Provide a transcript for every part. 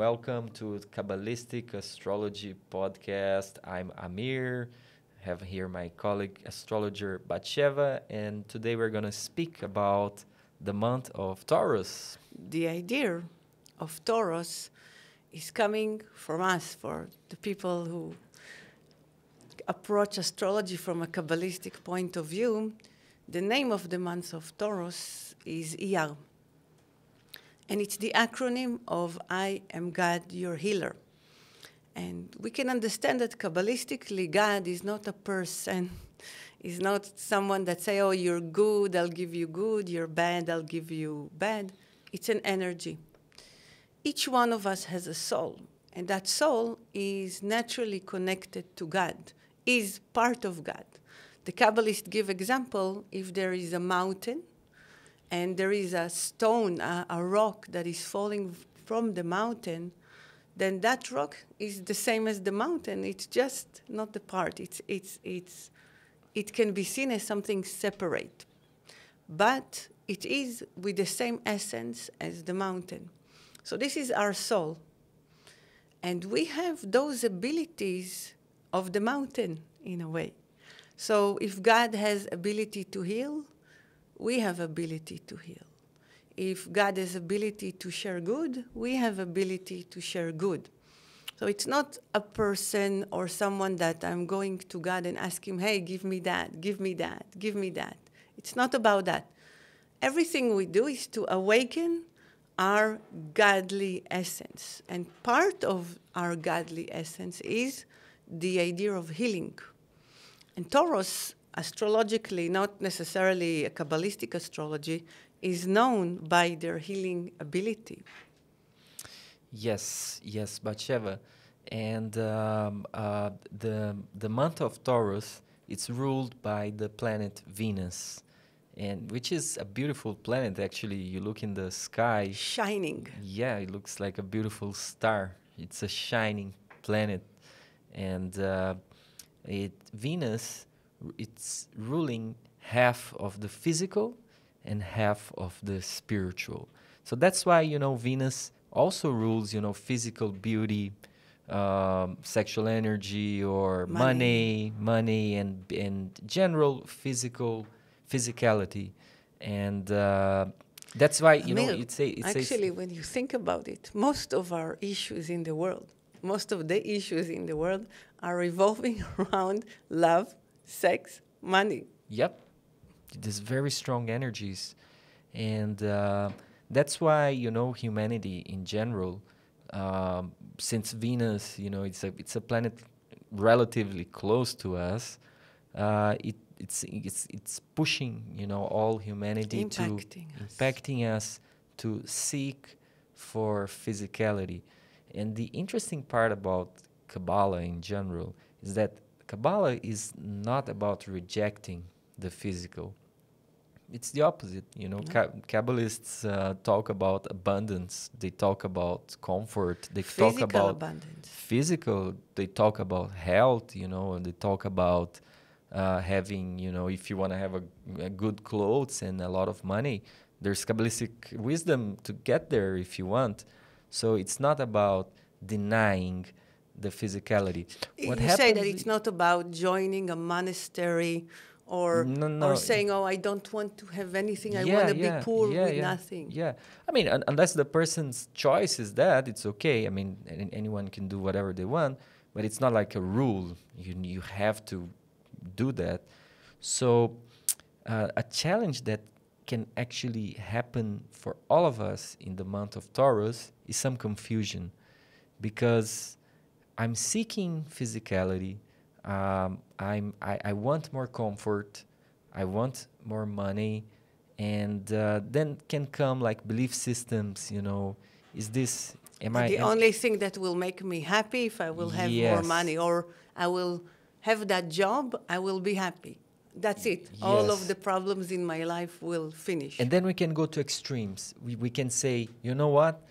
Welcome to Kabbalistic Astrology Podcast. I'm Amir. I have here my colleague astrologer Batsheva, and today we're going to speak about the month of Taurus. The idea of Taurus is coming from us, for the people who approach astrology from a Kabbalistic point of view. The name of the month of Taurus is Iyar and it's the acronym of I am God, your healer. And we can understand that Kabbalistically, God is not a person, is not someone that say, oh, you're good, I'll give you good, you're bad, I'll give you bad. It's an energy. Each one of us has a soul, and that soul is naturally connected to God, is part of God. The Kabbalists give example if there is a mountain and there is a stone, a, a, rock that is falling from the mountain, then that rock is the same as the mountain. It's just not the part. It's, it's, it's, it can be seen as something separate. But it is with the same essence as the mountain. So this is our soul. And we have those abilities of the mountain in a way. So if God has ability to heal, we have ability to heal. If God has ability to share good, we have ability to share good. So it's not a person or someone that I'm going to God and ask him, hey, give me that, give me that, give me that. It's not about that. Everything we do is to awaken our godly essence. And part of our godly essence is the idea of healing. And Taurus astrologically, not necessarily a Kabbalistic astrology, is known by their healing ability. Yes, yes, Batsheva. And um, uh, the, the month of Taurus, it's ruled by the planet Venus, and which is a beautiful planet. Actually, you look in the sky, shining. Yeah, it looks like a beautiful star. It's a shining planet, and uh, it Venus it's ruling half of the physical and half of the spiritual. So that's why you know Venus also rules you know physical beauty, um, sexual energy, or money. money, money, and and general physical physicality, and. Uh, that's why you know it's a, it's actually a when you think about it, most of our issues in the world, most of the issues in the world are revolving around love, sex, money. Yep. There's very strong energies. And uh, that's why, you know, humanity in general, um, since Venus, you know, it's a, it's a planet relatively close to us, uh, it, it's, it's, it's pushing, you know, all humanity impacting to us. impacting us to seek for physicality. And the interesting part about Kabbalah in general is that Kabbalah is not about rejecting the physical. It's the opposite, you know. Ka Kabbalists uh, talk about abundance. They talk about comfort. They physical talk about abundance. physical. They talk about health, you know, and they talk about uh, having, you know, if you want to have a, a, good clothes and a lot of money, there's Kabbalistic wisdom to get there if you want. So it's not about denying the physicality. What you say that it's not about joining a monastery or no, no. or saying, "Oh, I don't want to have anything. I want to yeah, be poor yeah, with yeah, nothing." Yeah, I mean, un unless the person's choice is that, it's okay. I mean, anyone can do whatever they want, but it's not like a rule. You you have to do that. So, uh, a challenge that can actually happen for all of us in the month of Taurus is some confusion, because I'm seeking physicality. Um, I'm, I, I, want more comfort. I want more money. And uh, then can come like belief systems, you know, is this, am the I? The only thing that will make me happy if I will have yes. more money or I will have that job, I will be happy. That's it. Yes. All of the problems in my life will finish. And then we can go to extremes. We, we can say, you know what?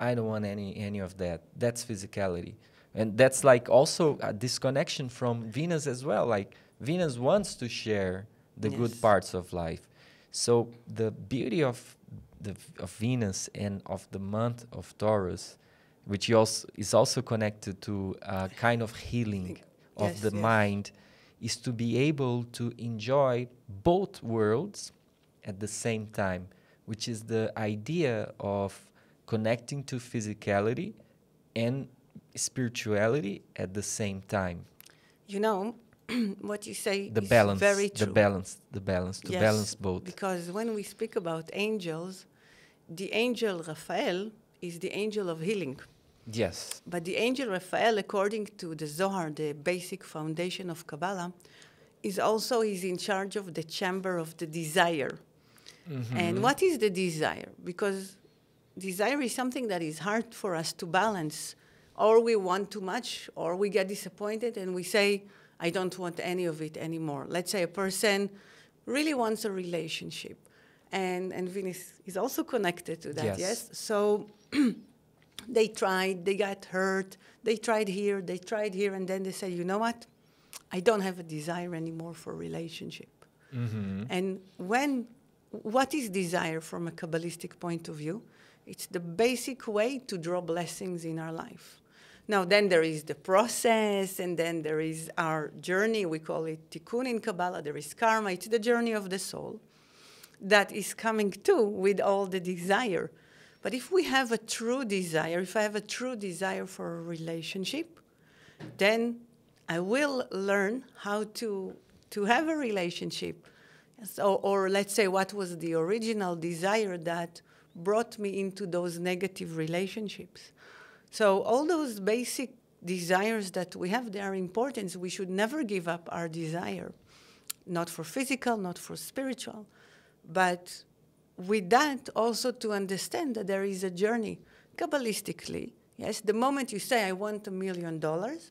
I don't want any, any of that. That's physicality and that's like also a disconnection from venus as well like venus wants to share the yes. good parts of life so the beauty of the of venus and of the month of taurus which also is also connected to a kind of healing of Yes, the yes. mind, is to be able to enjoy both worlds at the same time, which is the idea of connecting to physicality and spirituality at the same time. You know, what you say The is balance, very true. the balance, the balance, to Yes, balance both. Because when we speak about angels, the angel Raphael is the angel of healing. Yes. But the angel Raphael, according to the Zohar, the basic foundation of Kabbalah, is also he's in charge of the chamber of the desire. Mm-hmm. And what is the desire? Because desire is something that is hard for us to balance. Or we want too much, or we get disappointed and we say, I don't want any of it anymore. Let's say a person really wants a relationship. And, and Venus is also connected to that, Yes. yes? So they tried, they got hurt, they tried here, they tried here, and then they say, you know what? I don't have a desire anymore for relationship. Mm-hmm. And when, what is desire from a Kabbalistic point of view? It's the basic way to draw blessings in our life. Now, then there is the process, and then there is our journey. We call it tikkun in Kabbalah. There is karma. It's the journey of the soul that is coming too with all the desire. But if we have a true desire, if I have a true desire for a relationship, then I will learn how to, to have a relationship. So, or let's say, what was the original desire that brought me into those negative relationships? So, all those basic desires that we have, they are important. We should never give up our desire, not for physical, not for spiritual, but with that also to understand that there is a journey. Kabbalistically, yes, the moment you say, I want a million dollars,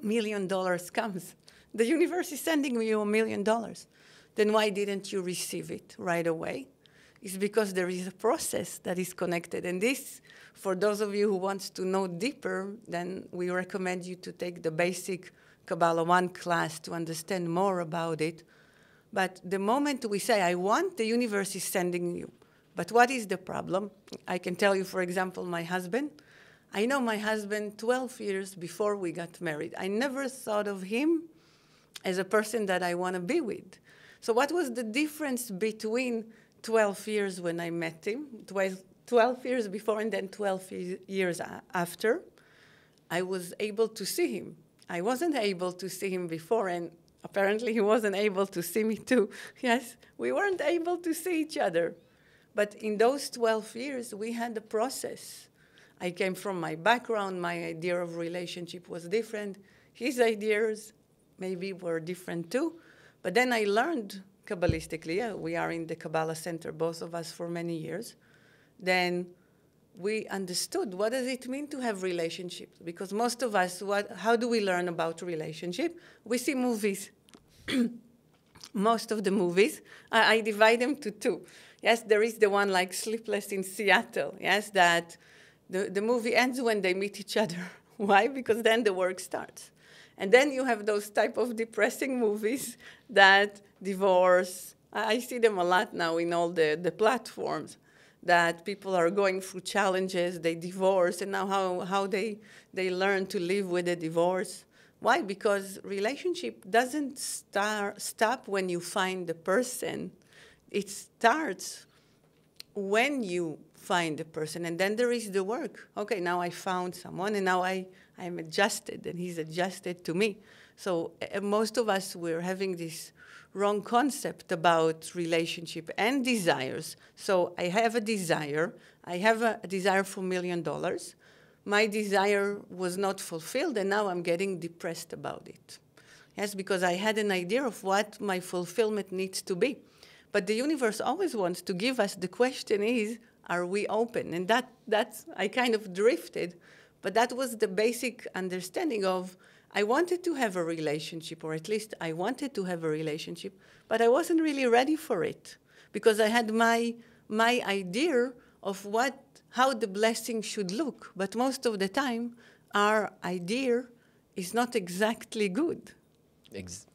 million dollars comes. The universe is sending you a million dollars. Then why didn't you receive it right away? It's because there is a process that is connected. And this, for those of you who want to know deeper, then we recommend you to take the basic Kabbalah 1 class to understand more about it. But the moment we say, I want, the universe is sending you. But what is the problem? I can tell you, for example, my husband. I know my husband 12 years before we got married. I never thought of him as a person that I want to be with. So, what was the difference between 12 years when I met him, 12, 12 years before, and then 12 years after? I was able to see him. I wasn't able to see him before, and apparently he wasn't able to see me too. Yes, we weren't able to see each other. But in those 12 years, we had a process. I came from my background, my idea of relationship was different. His ideas maybe were different too. But then I learned Kabbalistically, we are in the Kabbalah Centre, both of us, for many years. Then we understood what does it mean to have relationships? Because most of us what, how do we learn about relationship? We see movies. Most of the movies I, I divide them to two. Yes there is the one like sleepless in seattle. Yes that the, the movie ends when they meet each other. Why? Because then the work starts and then you have those type of depressing movies that divorce i see them a lot now in all the, the platforms that people are going through challenges, they divorce, and now how, how they, they learn to live with a divorce. Why? Because relationship doesn't star, stop when you find the person. It starts when you find the person, and then there is the work. Okay, now I found someone, and now I, I'm adjusted, and he's adjusted to me. So uh, most of us, we're having this wrong concept about relationship and desires. So I have a desire. I have a, a desire for a million dollars. My desire was not fulfilled, and now I'm getting depressed about it. Yes, because I had an idea of what my fulfillment needs to be. But the universe always wants to give us the question is, are we open? And that, that's, I kind of drifted, but that was the basic understanding of I wanted to have a relationship, or at least I wanted to have a relationship, but I wasn't really ready for it because I had my, my idea of what, how the blessing should look. But most of the time, our idea is not exactly good. Ex-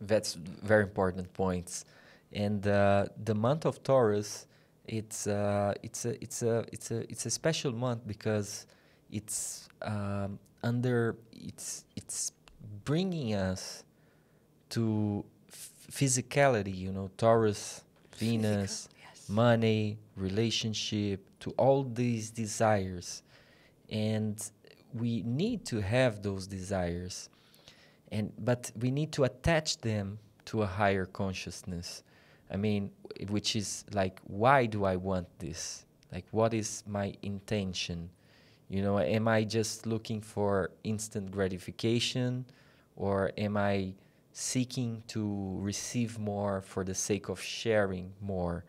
that's very important points. And uh, the month of Taurus, it's uh, it's a it's a it's a it's a special month because it's um, under it's it's bringing us to f- physicality. You know, Taurus, Venus, Physical, yes. money, relationship, to all these desires. And we need to have those desires. And but we need to attach them to a higher consciousness. I mean, which is like why do I want this? Like what is my intention? You know, am I just looking for instant gratification or am I seeking to receive more for the sake of sharing more?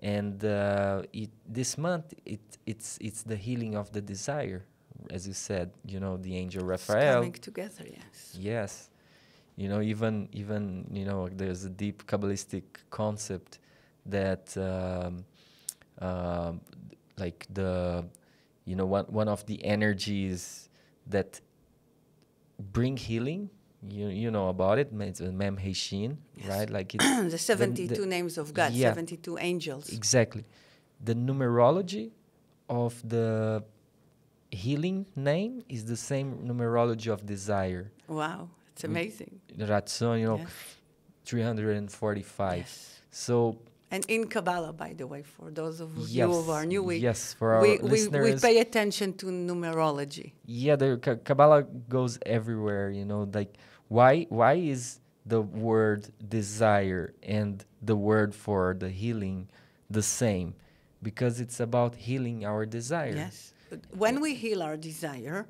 and uh, it, this month it, it's it's the healing of the desire as you said you know the angel It's raphael coming together, yes. yes you know even even you know there's a deep kabbalistic concept that um, um, like the you know one one of the energies that bring healing you you know about it it's mem heishin Yes. right like it's the 72 names of God, yeah. 72 angels. Exactly. The numerology of the healing name is the same numerology of desire. Wow, it's mm. amazing. Ratzon, you know, Yes. 345. Yes. So, And in Kabbalah, by the way, for those of yes, you who are new, we, yes, for our we, we, listeners, we pay attention to numerology. yeah, the Ka- Kabbalah goes everywhere. You know, like why why is the word desire and the word for the healing the same? Because it's about healing our desire. Yes. When we heal our desire,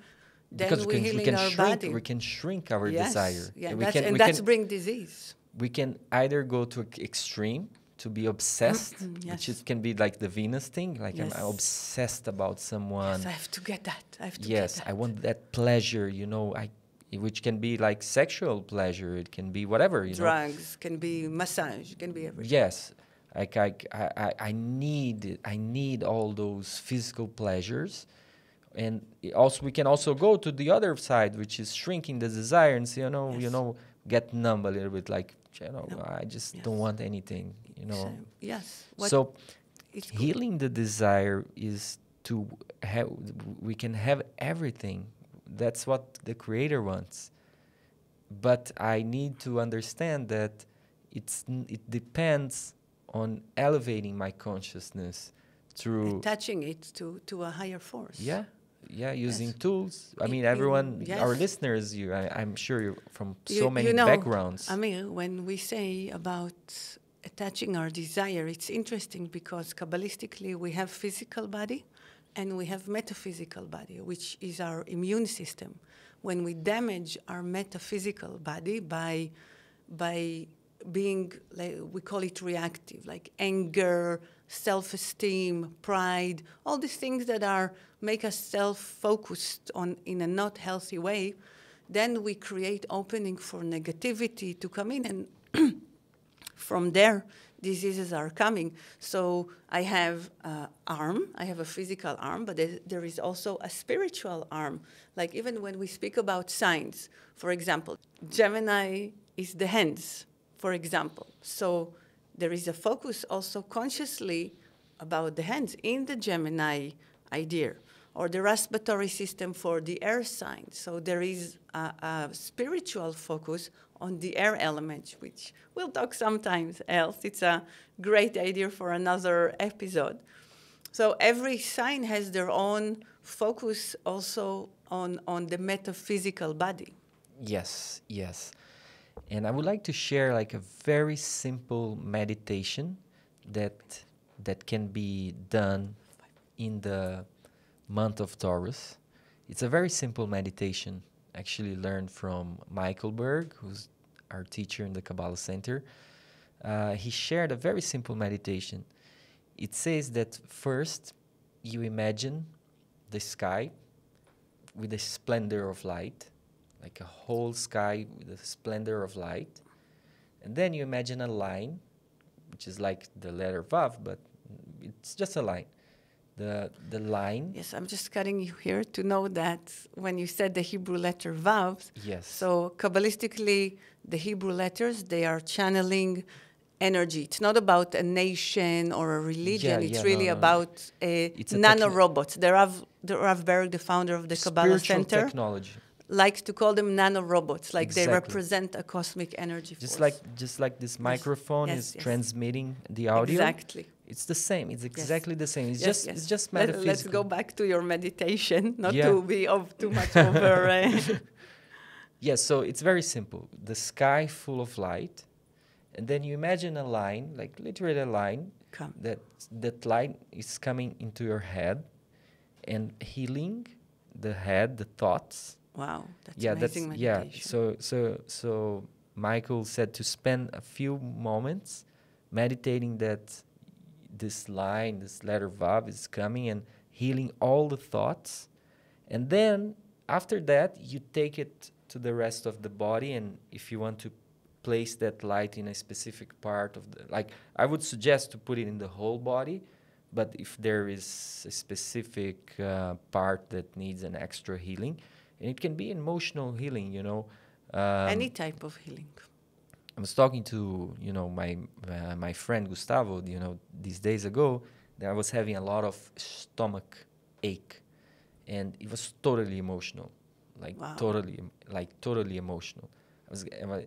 then because we we can, we can our shrink body. we can shrink our yes. desire Yeah, we that's, can and we that's can bring disease. we can either go to extreme to be obsessed mm, mm, which yes. is, can be like the venus thing like I'm, Yes. I'm obsessed about someone Yes, I have to get that. I have to yes i want that pleasure you know i which can be like sexual pleasure it can be whatever you know Drugs can be massage, can be everything. yes like I, I, I- I need it. I need all those physical pleasures and also we can also go to the other side which is shrinking the desire and say you know you know get numb a little bit like you know No. I just don't want anything you know So, yes. What so good. healing the desire is to have we can have everything that's what the creator wants but i need to understand that it's n- it depends on elevating my consciousness through attaching it to, to a higher force. yeah yeah using Yes. tools i mean everyone our yes. listeners you I, i'm sure you're from You- so many you know, backgrounds Amir, when we say about attaching our desire, it's interesting because Kabbalistically we have physical body and we have metaphysical body, which is our immune system. When we damage our metaphysical body by, by being, like, we call it reactive, like anger, self-esteem, pride, all these things that are make us self-focused on in a not healthy way, then we create opening for negativity to come in and from there diseases are coming. So i have arm i have a physical arm but there, there is also a spiritual arm. Like even when we speak about signs for example gemini is the hands for example so there is a focus also consciously about the hands in the gemini idea or the respiratory system for the air sign. So there is a, a spiritual focus on the air element, which we'll talk sometimes else. It's a great idea for another episode. So every sign has their own focus also on, on the metaphysical body. Yes, yes. And I would like to share like a very simple meditation that that can be done in the month of Taurus. It's a very simple meditation, actually learned from Michael Berg, who's our teacher in the Kabbalah Centre. Uh, he shared a very simple meditation. It says that first you imagine the sky with a splendor of light, like a whole sky with a splendor of light. And then you imagine a line, which is like the letter Vav, but it's just a line. The, the line, Yes, I'm just cutting you here to know that when you said the Hebrew letter Vav, yes. So Kabbalistically, the Hebrew letters they are channeling energy. It's not about a nation or a religion. Yeah, it's yeah, really no, no. about uh, It's a techno- nanorobots. The Rav, the Rav Berg, the founder of the Kabbalah Centre, technology. Likes to call them nanorobots, like they represent a cosmic energy Just like just like this microphone Yes, is yes. transmitting the audio. Exactly. It's the same. It's exactly the same. It's Yes, just yes. it's just Let, metaphysical. let's go back to your meditation, not Yeah. to be of too much over. Uh, Yes, so it's very simple. The sky full of light, and then you imagine a line, like literally a line, come. that that light is coming into your head and healing the head, the thoughts. Wow, that's yeah, that's amazing yeah. So so so Michael said to spend a few moments meditating that this line, this letter Vav is coming and healing all the thoughts. And then after that, you take it to the rest of the body. And if you want to place that light in a specific part of the, like, I would suggest to put it in the whole body. But if there is a specific uh, part that needs an extra healing, and it can be emotional healing, you know. Um, Any type of healing. I was talking to you know my uh, my friend Gustavo you know these days ago that I was having a lot of stomach ache and it was totally emotional like Wow. totally like totally emotional I was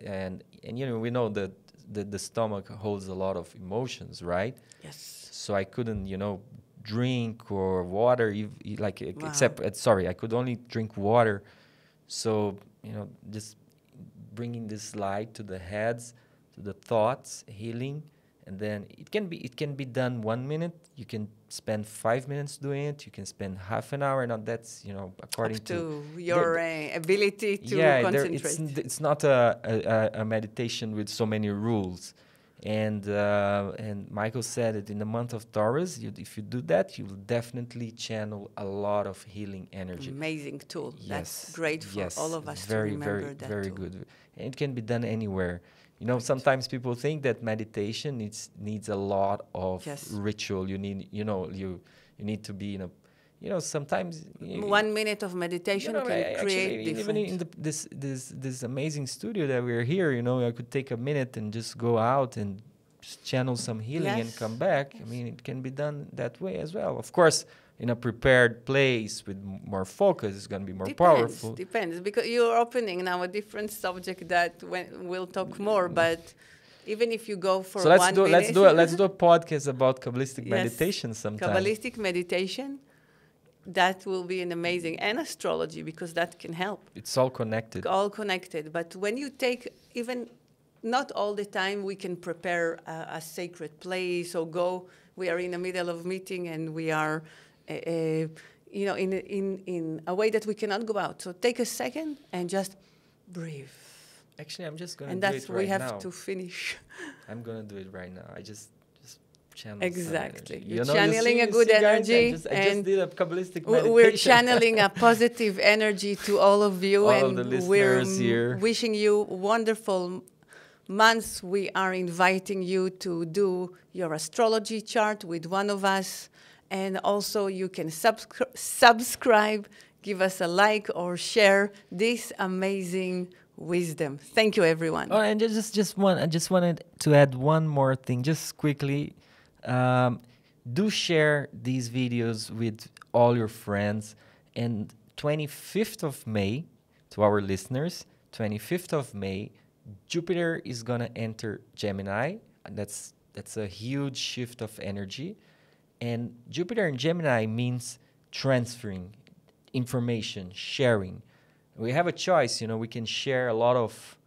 and and you know we know that the, the stomach holds a lot of emotions right Yes. so I couldn't you know drink or water ev- e- like Wow. except uh, sorry I could only drink water so you know just bringing this light to the heads to the thoughts healing and then it can be it can be done one minute you can spend five minutes doing it you can spend half an hour now that's you know according Up to your uh, ability to yeah, there, concentrate. it's it's not a, a- a meditation with so many rules. And uh, and Michael said that in the month of Taurus, you, if you do that, you will definitely channel a lot of healing energy. Amazing tool. Yes, That's great for yes, all of us very, to remember very, that very tool. good. And it can be done anywhere. You know, sometimes people think that meditation needs needs a lot of Yes. ritual. You need, you know, you you need to be in a, you know, sometimes you- One minute of meditation you know, can I- actually, create even in the, this this this amazing studio that we're here, you know, I could take a minute and just go out and just channel some healing and come back. I mean, it can be done that way as well. Of course, in a prepared place with more focus, it's going to be more depends, powerful. Depends, because you're opening now a different subject that when, we'll talk more. Mm-hmm. But even if you go for so let's one do minute, let's do a, let's do a podcast about kabbalistic Yes, meditation sometime. Kabbalistic meditation. That will be an amazing and astrology because that can help. It's all connected. all connected. But when you take even not all the time we can prepare a, a sacred place or go. We are in the middle of meeting and we are, uh, uh, you know, in in in a way that we cannot go out. So take a second and just breathe. Actually, I'm just going to And do that's right we have now. to finish. I'm gonna do it right now. I just channel some Exactly. energy. You're You know, channeling see- a good see, guys, energy I just, I just and did a kabbalistic meditation. We're channeling a positive energy to all of you, All of and the we're listeners here. wishing you wonderful months. We are inviting you to do your astrology chart with one of us, and also you can subscri- subscribe, give us a like, or share this amazing wisdom. Thank you, everyone. Oh, and just just one. I just wanted to add one more thing, just quickly. Um, do share these videos with all your friends. And 25th of May, to our listeners, 25th of May, Jupiter is gonna enter Gemini. That's that's a huge shift of energy. And Jupiter in Gemini means transferring information, sharing. We have a choice, you know, we can share a lot of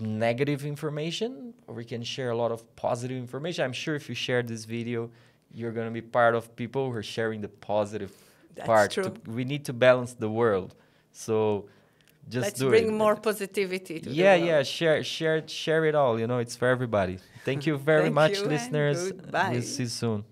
negative information or we can share a lot of positive information. I'm sure if you share this video, you're going to be part of people who are sharing the positive That's part. true. To- we need to balance the world. So just Let's do bring it. more positivity to yeah, yeah, share share share it all, you know, it's for everybody. Thank you very Thank much you listeners. We'll see you soon.